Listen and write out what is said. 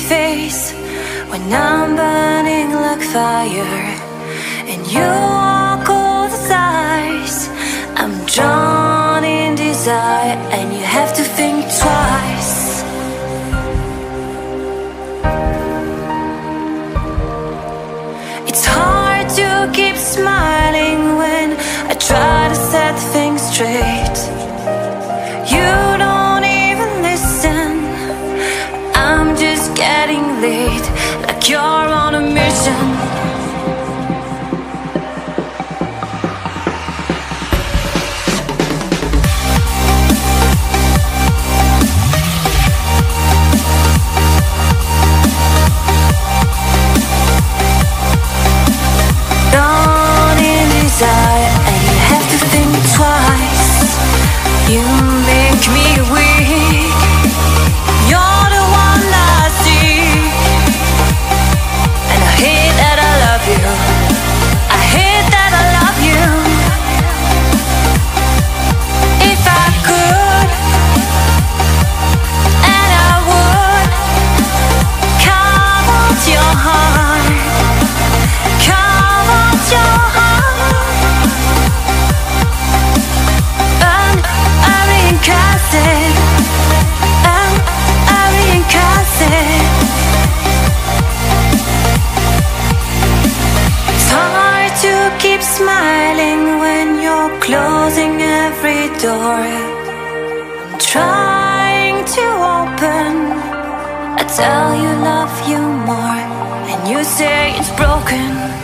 face when I'm burning like fire and you you're on a mission. Desire And you have to think twice. You make me Keep smiling when you're closing every door I'm trying to open I tell you love you more And you say it's broken